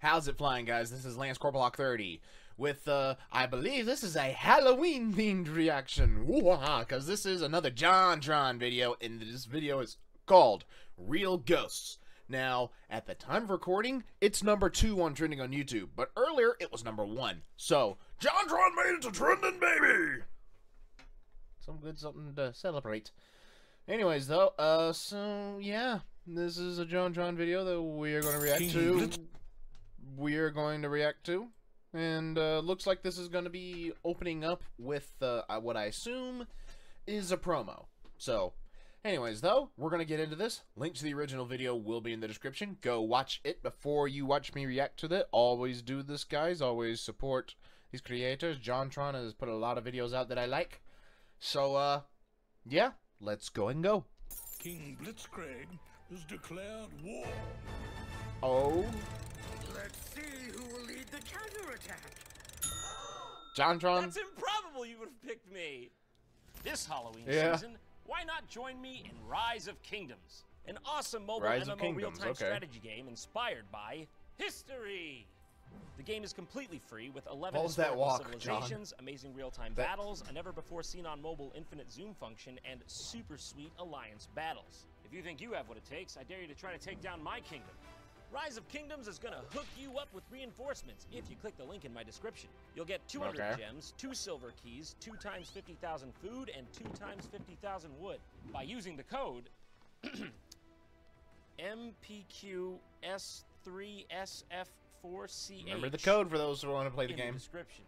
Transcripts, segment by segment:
How's it flying, guys? This is Lance Corporal Hawk 30 with, uh, I believe this is a Halloween themed reaction. Because this is another JonTron video, and this video is called Real Ghosts. Now, at the time of recording, it's number two on trending on YouTube, but earlier it was number one. So, JonTron made it to trending, baby! Some good something to celebrate. Anyways, though, uh, so, yeah, this is a JonTron video that we are going to react to we are going to react to. And uh, looks like this is going to be opening up with uh, what I assume is a promo. So, anyways, though, we're going to get into this. Link to the original video will be in the description. Go watch it before you watch me react to it. Always do this, guys. Always support these creators. JonTron has put a lot of videos out that I like. So, uh, yeah, let's go and go. King Blitzkrieg has declared war. Oh. Let's see who will lead the counterattack. JonTron. That's improbable you would have picked me. This Halloween Yeah. season, why not join me in Rise of Kingdoms? An awesome mobile Rise MMO real-time okay. strategy game inspired by history. The game is completely free with 11 What that historical walk, John? civilizations, amazing real-time That- battles, a never-before-seen-on-mobile infinite zoom function, and super sweet alliance battles. If you think you have what it takes, I dare you to try to take down my kingdom. Rise of Kingdoms is gonna hook you up with reinforcements if you click the link in my description. You'll get 200 Okay. gems, 2 silver keys, 2 times 50,000 food, and 2 times 50,000 wood. By using the code MPQS3SF4CH. Remember the code for those who want to play the in game. the description.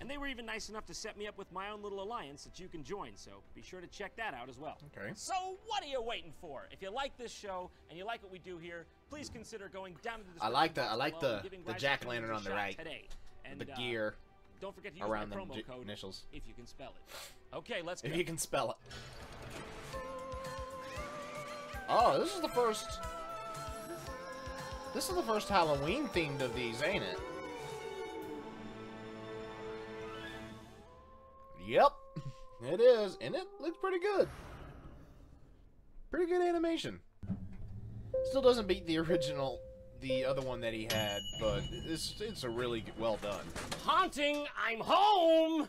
And they were even nice enough to set me up with my own little alliance that you can join, so be sure to check that out as well. Okay. So what are you waiting for? If you like this show and you like what we do here, please consider going down to the I like the- I like the- the jack-o'-lantern on the right. Today. And, the uh, gear don't forget to use around the promo code initials. if you can spell it. Okay, let's go. If you can spell it. Oh, this is the first. This is the first Halloween themed of these, ain't it? Yep, it is, and it looks pretty good. Pretty good animation. Still doesn't beat the original, the other one that he had, but it's it's a really well done. Haunting, I'm home!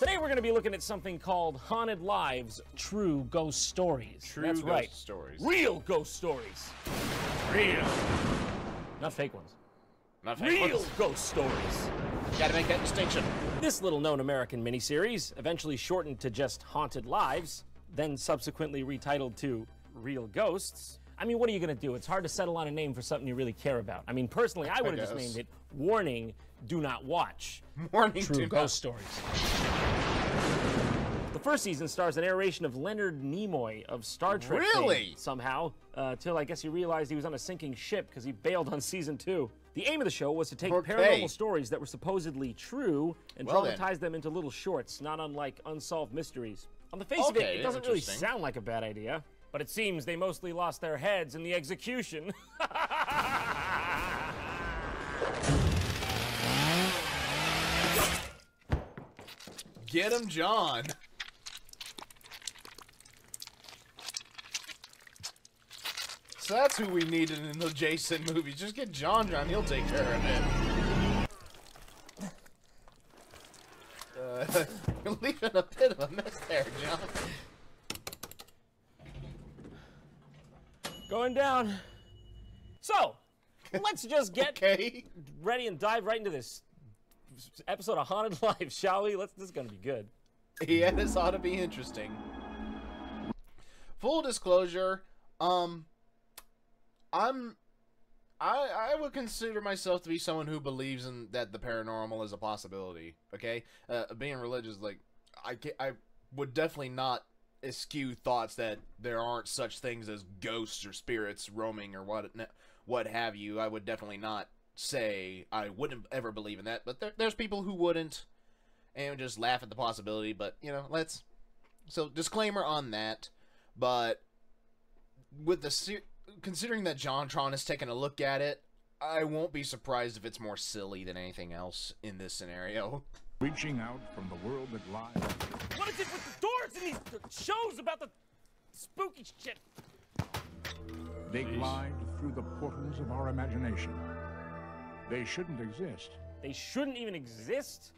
Today we're going to be looking at something called Haunted Lives True Ghost Stories. True That's ghost right. stories. Real ghost stories. Real. Not fake ones. Not fake Real ghost stories. Gotta make that distinction. This little known American miniseries, eventually shortened to just Haunted Lives, then subsequently retitled to Real Ghosts. I mean, what are you going to do? It's hard to settle on a name for something you really care about. I mean, personally, I would have just named it Warning, Do Not Watch. Morning True to Ghost Stories. The first season stars a narration of Leonard Nimoy of Star Trek. fame, Really? somehow, uh, till I guess he realized he was on a sinking ship because he bailed on season two. The aim of the show was to take Okay. paranormal stories that were supposedly true and Well then. dramatize them into little shorts, not unlike unsolved mysteries. On the face of it, it doesn't really sound like a bad idea, but it seems they mostly lost their heads in the execution. Get him, John. So that's who we needed in the Jason movies. Just get John John, he'll take care of it. Uh, you're leaving a bit of a mess there, John. Going down. So, let's just get Okay. ready and dive right into this episode of Haunted Life, shall we? Let's. This is gonna be good. Yeah, this ought to be interesting. Full disclosure, um, I'm, I I would consider myself to be someone who believes in that the paranormal is a possibility. Okay, uh, being religious, like I I would definitely not eschew thoughts that there aren't such things as ghosts or spirits roaming or what what have you. I would definitely not say I wouldn't ever believe in that, but there, there's people who wouldn't and just laugh at the possibility. But you know, let's. So disclaimer on that, but with the considering that JonTron has taken a look at it, I won't be surprised if it's more silly than anything else in this scenario. Reaching out from the world that lies. What is it with the doors in these shows about the spooky shit? They glide through through the portals of our imagination. They shouldn't exist. They shouldn't even exist?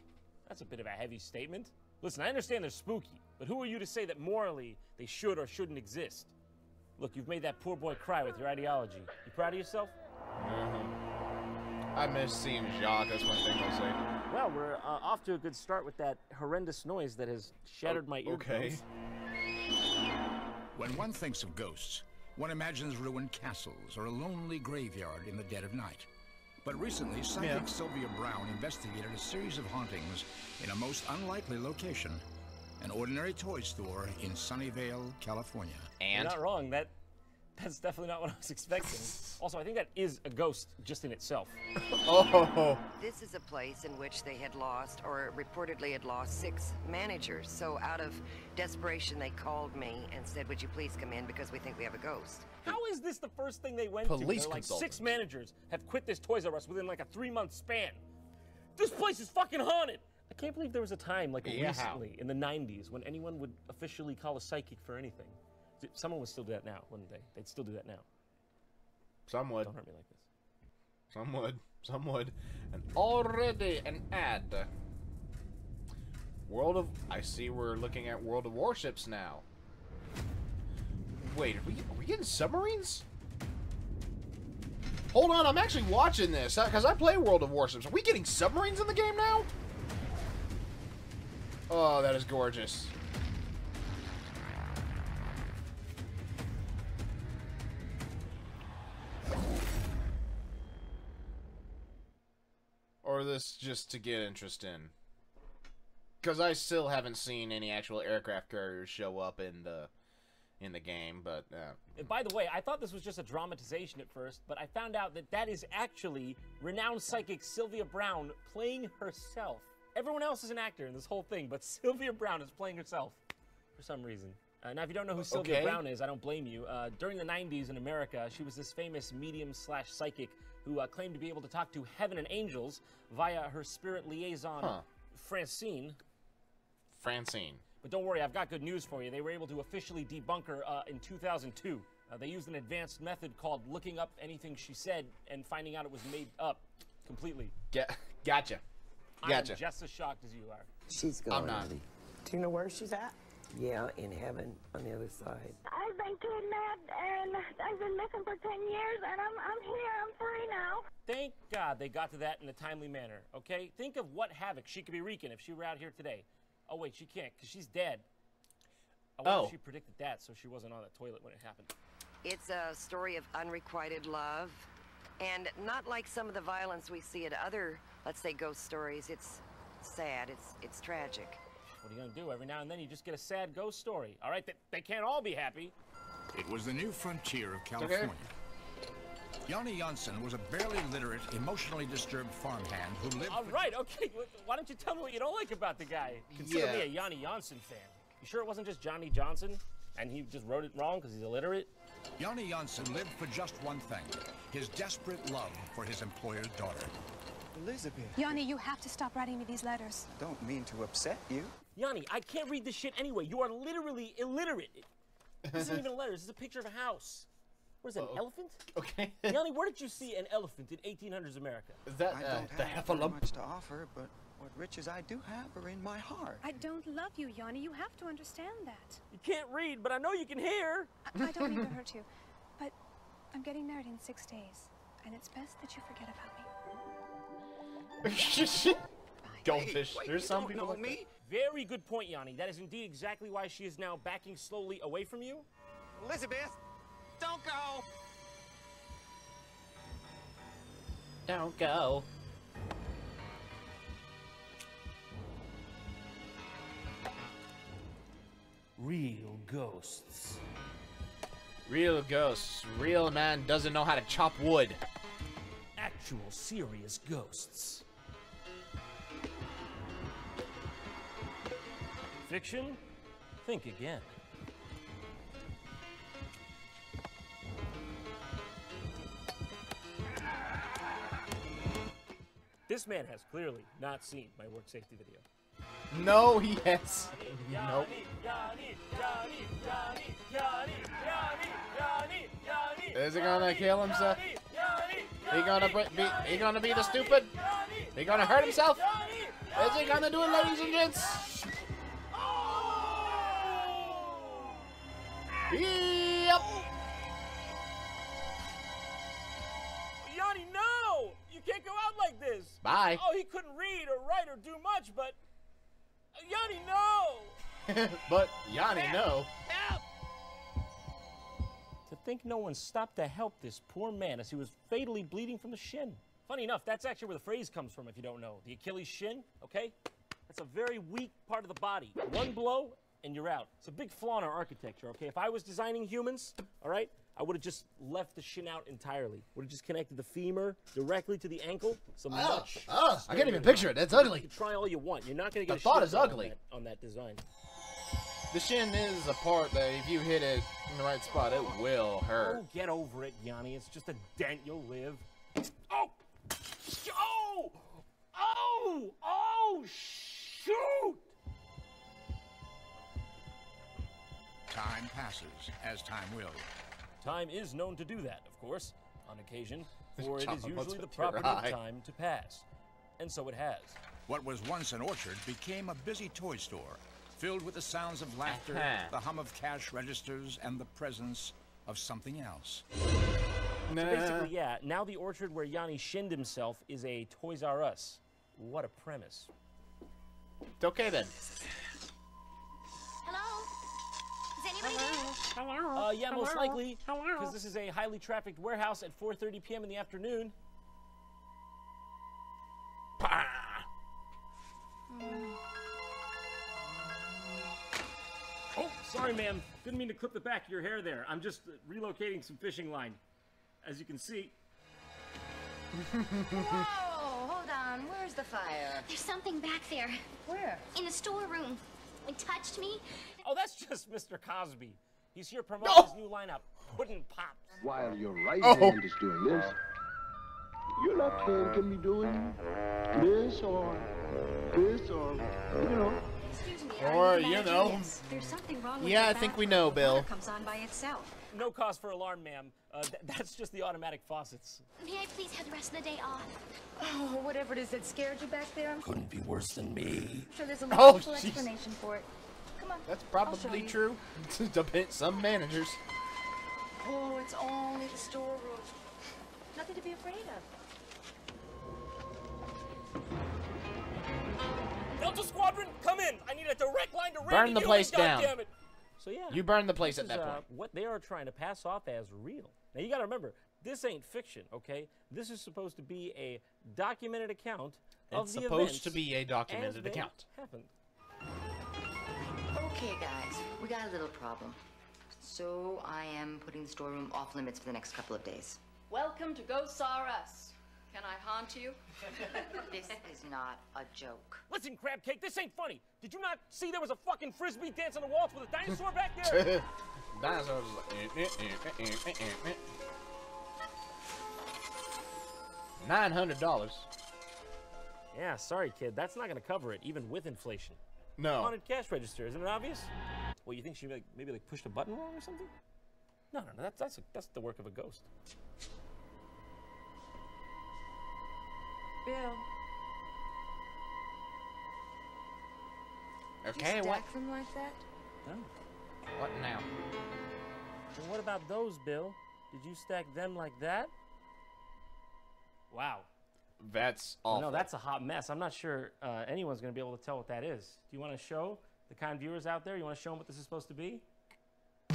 That's a bit of a heavy statement. Listen, I understand they're spooky, but who are you to say that morally they should or shouldn't exist? Look, you've made that poor boy cry with your ideology. You proud of yourself? I miss seeing Jacques. That's one thing I'll say. Well, we're uh, off to a good start with that horrendous noise that has shattered my eardrums. Okay. When one thinks of ghosts, one imagines ruined castles or a lonely graveyard in the dead of night. But recently, psychic Yeah. Sylvia Browne investigated a series of hauntings in a most unlikely location an ordinary toy store in Sunnyvale, California. You're And not wrong. That that's definitely not what I was expecting. also, I think that is a ghost just in itself. oh, This is a place in which they had lost, or reportedly had lost, six managers. So, out of desperation, they called me and said, Would you please come in because we think we have a ghost? How is this the first thing they went to? Police They're like six managers have quit this Toys R Us within like a three month span. This place is fucking haunted. I can't believe there was a time like Yeah, recently in the 90s when anyone would officially call a psychic for anything. Someone would still do that now, wouldn't they? They'd still do that now. some would, Don't hurt me like this. some would, some would, and already an ad. World of. I see we're looking at World of Warships now. Wait, are we, are we getting submarines? Hold on, I'm actually watching this because I play World of Warships. Are we getting submarines in the game now? Oh, that is gorgeous. Or this just to get interest in? Because I still haven't seen any actual aircraft carriers show up in the in the game, but uh, by the way, I thought this was just a dramatization at first, but I found out that that is actually renowned psychic Sylvia Browne playing herself. Everyone else is an actor in this whole thing, but Sylvia Browne is playing herself for some reason. Uh, now, if you don't know who Sylvia Okay. Brown is, I don't blame you. Uh, during the 90s in America, she was this famous medium slash psychic who uh, claimed to be able to talk to heaven and angels via her spirit liaison, Huh. Francine. Francine. But don't worry, I've got good news for you. They were able to officially debunk her uh, in 2002. Uh, they used an advanced method called looking up anything she said and finding out it was made up completely. Get, gotcha. I'm Gotcha. just as shocked as you are. She's gone. I'm not. honey. Do you know where she's at? Yeah, in heaven on the other side. I've been kidnapped and I've been missing for 10 years and I'm, I'm here. I'm free now. Thank God they got to that in a timely manner, okay? Think of what havoc she could be wreaking if she were out here today. Oh, wait, she can't, because she's dead. I wonder Oh. if she predicted that so she wasn't on the toilet when it happened. It's a story of unrequited love, and not like some of the violence we see at other, let's say, ghost stories. It's sad, it's, it's tragic. What are you going to do? Every now and then you just get a sad ghost story. All right, they, they can't all be happy. It was the new frontier of California. Yanni Janssen was a barely literate, emotionally disturbed farmhand who lived. All right, okay. Why don't you tell me what you don't like about the guy? Consider me a Yanni Janssen fan. You sure it wasn't just Johnny Johnson and he just wrote it wrong because he's illiterate? Yanni Janssen lived for just one thing his desperate love for his employer's daughter. Elizabeth, Yanni, you have to stop writing me these letters. don't mean to upset you. Yanni, I can't read this shit anyway. You are literally illiterate. This isn't even a letter. This is a picture of a house. What is that, an elephant? Okay. Yanni, where did you see an elephant in 1800s America? Is that I uh, don't the have very heffalump? much to offer, but what riches I do have are in my heart. I don't love you, Yanni. You have to understand that. You can't read, but I know you can hear. I, I don't mean to hurt you, but I'm getting married in six days, and it's best that you forget about me. Goldfish. Wait, There's some don't people know like me? Very good point, Yanni. That is indeed exactly why she is now backing slowly away from you. Elizabeth, don't go! Don't go. Real ghosts. Real ghosts. Real man doesn't know how to chop wood. Actual serious ghosts. Fiction? Think again. This man has clearly not seen my work safety video. No, he has. Nope. Is he gonna kill himself? He gonna be, he gonna be the stupid? He gonna hurt himself? Is he gonna do it, ladies and gents? Yep. Yanni, no! You can't go out like this. Bye. Oh, he couldn't read or write or do much, but uh, Yanni, no! but Yanni, no. Help! To think no one stopped to help this poor man as he was fatally bleeding from the shin. Funny enough, that's actually where the phrase comes from, if you don't know. The Achilles shin, okay? That's a very weak part of the body. One blow, and you're out. It's a big flaw in our architecture, okay? If I was designing humans, all right, I would have just left the shin out entirely. Would have just connected the femur directly to the ankle. So ah, much. oh, I can't even picture it. That's ugly. You can try all you want. You're not going to The get a thought shit is done on ugly. that- on that design. The shin is a part that if you hit it in the right spot, it will hurt. Oh, get over it, Yanni. It's just a dent. You'll live. Oh! Oh! Oh! Oh! Shoot! Time passes, as time will. Time is known to do that, of course, on occasion, for it John, is what's usually the with property of time to pass. And so it has. What was once an orchard became a busy toy store, filled with the sounds of laughter, the hum of cash registers, and the presence of something else. Nah. Basically, yeah, now the orchard where Yanni shinned himself is a Toys R Us. What a premise. It's Okay then. Hello? Is anybody there? Uh, yeah, most likely, because this is a highly trafficked warehouse at 4.30 p.m. in the afternoon. Pah. Oh, sorry, ma'am. Didn't mean to clip the back of your hair there. I'm just relocating some fishing line. As you can see. Whoa, hold on. Where's the fire? There's something back there. Where? In the storeroom. It touched me. Oh, that's just Mr. Cosby. He's here promoting No. his new lineup, Puddin' Pops. While your right Oh. hand is doing this, your left hand can be doing this or this or, you know. Excuse me. Or, you you, know. There's something wrong with Yeah, I think we know, Bill. comes on by itself. No cause for alarm, ma'am. Uh, th- that's just the automatic faucets. May I please have the rest of the day off? Oh, whatever it is that scared you back there, Couldn't be worse than me. sure there's a Oh, logical jeez. explanation for it. Come on. That's probably true. Depends some managers. Oh, it's only the storeroom. Nothing to be afraid of. Delta Squadron, come in. I need a direct line to Burn Randy the Newman, place down. goddammit. So yeah, You burn the place this at that is, uh, point. what they are trying to pass off as real. Now you got to remember, this ain't fiction, okay? This is supposed to be a documented account of It's the supposed to be a documented account. Happened. Okay, guys, we got a little problem. So I am putting the storeroom off limits for the next couple of days. Welcome to Ghosts R Us. Can I haunt you? This is not a joke. Listen, crab cake, this ain't funny. Did you not see there was a fucking frisbee dance on the walls with a dinosaur back there? Dinosaurs is like, eh, eh, eh, eh, eh, eh, eh. Nine hundred dollars. yeah, sorry, kid. That's not gonna cover it, even with inflation. No. Haunted cash register, isn't it obvious? Well, you think she like, maybe like pushed a button wrong or something? No, no, no. That's that's a, that's the work of a ghost. Bill. Okay, you what? stack them like that? No. What now? And what about those, Bill? Did you stack them like that? Wow. That's awful. no, that's a hot mess. I'm not sure uh, anyone's going to be able to tell what that is. Do you want to show the kind viewers out there? You want to show them what this is supposed to be?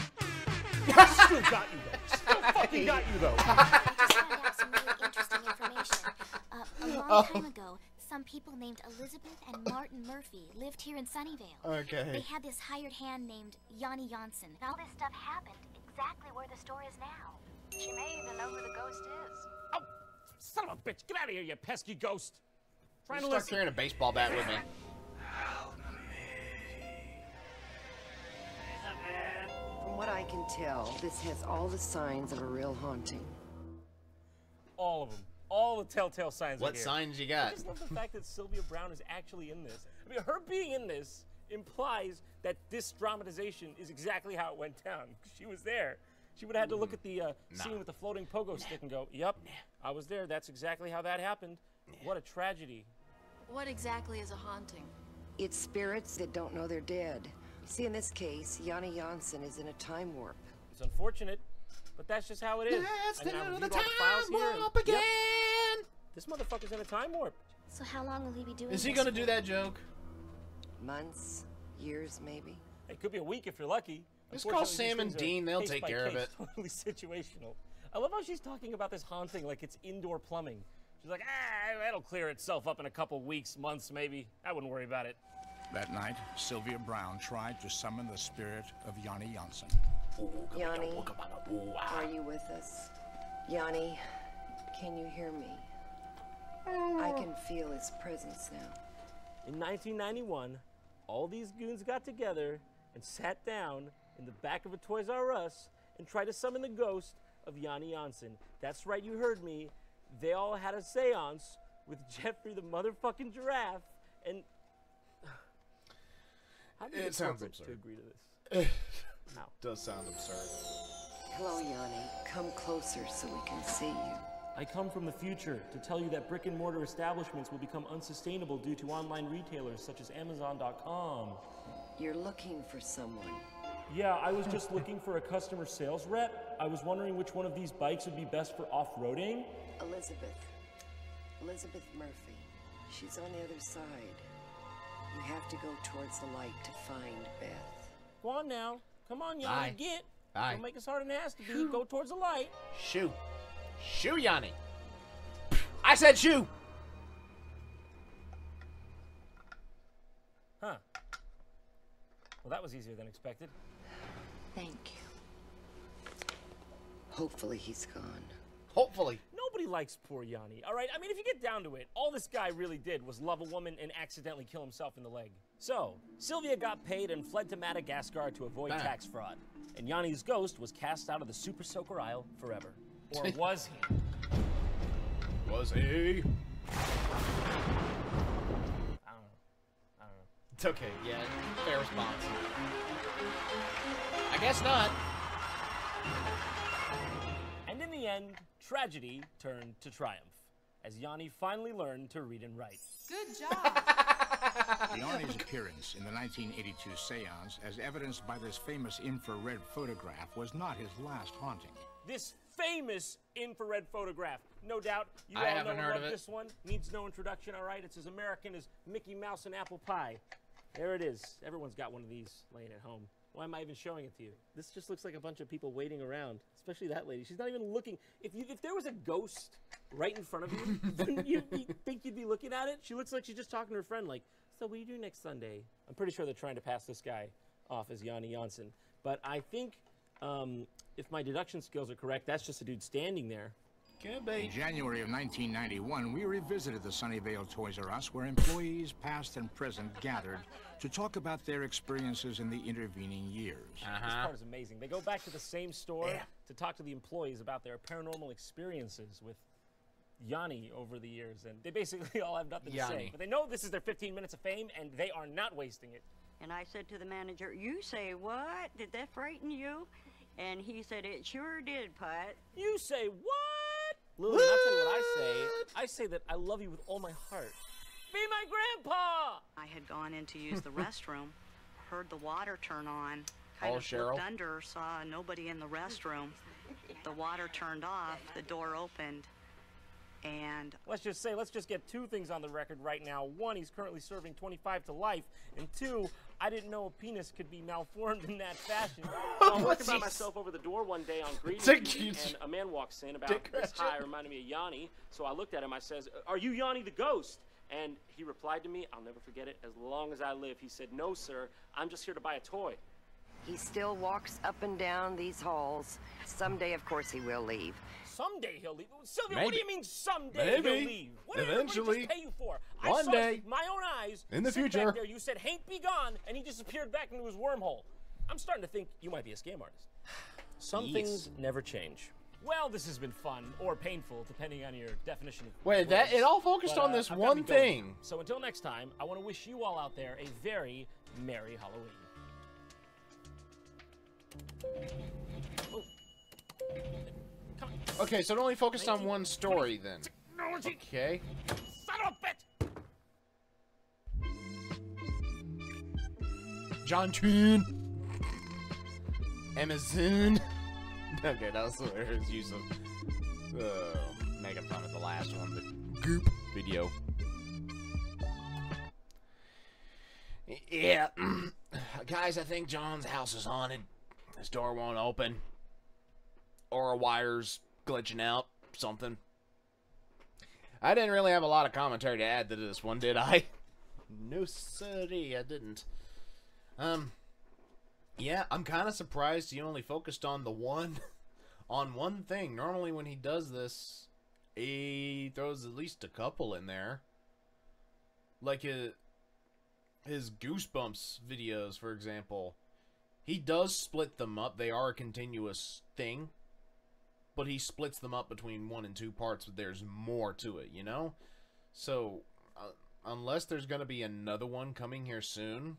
Still got you though. Still fucking got you though. I just found out some really interesting information. Uh, a long Oh. time ago, some people named Elizabeth and Martin Murphy lived here in Sunnyvale. Okay. They had this hired hand named Yanni Janssen. All this stuff happened exactly where the store is now. She may even know who the ghost is. Son of a bitch! Get out of here, you pesky ghost! Trying to Start listen. carrying a baseball bat with me. From what I can tell, this has all the signs of a real haunting. All of them. All the telltale signs. are What here. signs you got? I just love the fact that Sylvia Browne is actually in this. I mean, her being in this implies that this dramatization is exactly how it went down. She was there. She would have had to look at the uh, Nah. scene with the floating pogo stick and go, "Yep, I was there. That's exactly how that happened. What a tragedy." What exactly is a haunting? It's spirits that don't know they're dead. See, in this case, Yanni Janssen is in a time warp. It's unfortunate, but that's just how it is. Let's I mean, I do the all the files time here and- warp Yep, again. this motherfucker's in a time warp. So how long will he be doing Is he this gonna for? do that joke? Months, years, maybe. It could be a week if you're lucky. Just call Sam and Dean, they'll take by care of it. Totally situational. I love how she's talking about this haunting like it's indoor plumbing. She's like, ah, that'll clear itself up in a couple weeks, months, maybe. I wouldn't worry about it. That night, Sylvia Browne tried to summon the spirit of Yanni Janssen. Yanni, are you with us? Yanni, can you hear me? I can feel his presence now. In 1991, all these goons got together and sat down in the back of a Toys R Us and try to summon the ghost of Yanni Janssen. That's right, you heard me. They all had a seance with Jeffrey the motherfucking giraffe, and how did It sounds absurd. to agree to this? no. Does sound absurd. Hello, Yanni. Come closer so we can see you. I come from the future to tell you that brick and mortar establishments will become unsustainable due to online retailers such as Amazon.com. You're looking for someone. Yeah, I was just looking for a customer sales rep. I was wondering which one of these bikes would be best for off-roading. Elizabeth. Elizabeth Murphy. She's on the other side. You have to go towards the light to find Beth. Go on now. Come on, Yanni, Aye. get. Aye. Don't make us harder than it has to be. Go towards the light. Shoo. Shoo, Yanni. I said shoo. Huh. Well, that was easier than expected. Thank you. Hopefully he's gone. Hopefully. Nobody likes poor Yanni, all right? I mean, if you get down to it, all this guy really did was love a woman and accidentally kill himself in the leg. So, Sylvia got paid and fled to Madagascar to avoid Bam. tax fraud. And Yanni's ghost was cast out of the Super Soaker Isle forever. Or was he? Was he? I don't know. I don't know. It's okay. Yeah, fair response. I guess not. And in the end, tragedy turned to triumph, as Yanni finally learned to read and write. Good job. Yanni's appearance in the 1982 seance, as evidenced by this famous infrared photograph, was not his last haunting. This famous infrared photograph. No doubt you I all know and heard love of it. this one. Needs no introduction, all right? It's as American as Mickey Mouse and apple pie. There it is. Everyone's got one of these laying at home. Why am I even showing it to you? This just looks like a bunch of people waiting around, especially that lady. She's not even looking. If you if there was a ghost right in front of you, wouldn't you be, think you'd be looking at it? She looks like she's just talking to her friend, like, "So what do you do next Sunday?" I'm pretty sure they're trying to pass this guy off as Yanni Janssen, but I think um, if my deduction skills are correct, that's just a dude standing there. Could In January of 1991, we revisited the Sunnyvale Toys R Us, where employees, past and present, gathered to talk about their experiences in the intervening years. This Uh-huh. part is amazing. They go back to the same store to talk to the employees about their paranormal experiences with Yanni over the years, and they basically all have nothing to say. But they know this is their 15 minutes of fame, and they are not wasting it. And I said to the manager, You say what? Did that frighten you? And he said, It sure did, Pat. You say what? Lily, I'll tell you what I say. I say that I love you with all my heart. Be my grandpa! I had gone in to use the restroom, heard the water turn on, Oh, kind of Cheryl. looked under, saw nobody in the restroom. The water turned off, the door opened, and Let's just say, let's just get two things on the record right now. One, he's currently serving 25 to life, and two, I didn't know a penis could be malformed in that fashion. I'm oh, working by myself over the door one day on greeting Dick, and a man walks in about this high, reminded me of Yanni. So I looked at him. I says, "Are you Yanni the ghost?" And he replied to me, "I'll never forget it. As long as I live." He said, "No, sir. I'm just here to buy a toy." He still walks up and down these halls. Someday, of course, he will leave. Someday he'll leave. Sylvia, what do you mean someday Maybe. he'll leave? What Eventually. What did he just pay you for? I One saw day. it with my own eyes. In the sit future. Back there, you said "Hank be gone," and he disappeared back into his wormhole. I'm starting to think you might be a scam artist. Some Yes. things never change. Well, this has been fun or painful, depending on your definition of. Wait, that- it all focused But, on uh, this I've one going. thing. So until next time, I want to wish you all out there a very merry Halloween. Oh. Okay, so it only focused on one story then. Technology. Okay. Son of a bitch! John Tune. Amazon. okay, that was hilarious use of uh, fun of the last one, the goop video. Yeah, guys, I think John's house is haunted. His door won't open. Or a wire's glitching out. Something. I didn't really have a lot of commentary to add to this one, did I? No, sorry, I didn't. Um, yeah, I'm kind of surprised he only focused on the one, on one thing. Normally, when he does this, he throws at least a couple in there. Like his, his Goosebumps videos, for example. He does split them up. They are a continuous thing. But he splits them up between one and two parts, but there's more to it, you know? So, uh, unless there's going to be another one coming here soon,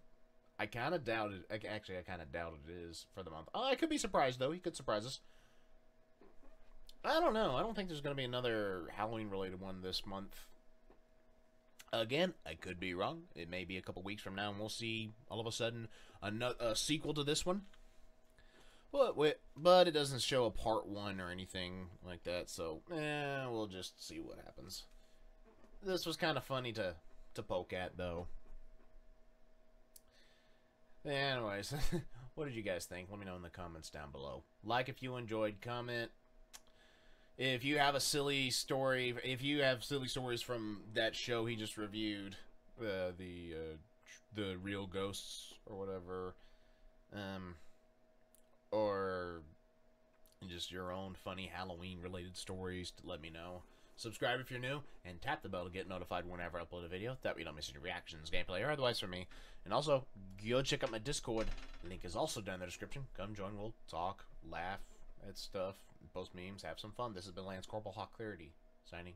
I kind of doubt it. Actually, I kind of doubt it is for the month. Oh, I could be surprised, though. He could surprise us. I don't know. I don't think there's going to be another Halloween-related one this month. Again, I could be wrong. It may be a couple weeks from now, and we'll see all of a sudden another a sequel to this one. But but it doesn't show a part one or anything like that, so eh, we'll just see what happens. This was kind of funny to to poke at, though. Anyways, what did you guys think? Let me know in the comments down below. Like if you enjoyed, comment. If you have a silly story, if you have silly stories from that show he just reviewed, uh, the uh, the real ghosts or whatever, um, or just your own funny Halloween related stories, to let me know. Subscribe if you're new, and tap the bell to get notified whenever I upload a video. That way you don't miss any reactions, gameplay, or otherwise from me. And also, go check out my Discord. Link is also down in the description. Come join, we'll talk, laugh at stuff, post memes, have some fun. This has been Lance Corporal Hawk Clarity, signing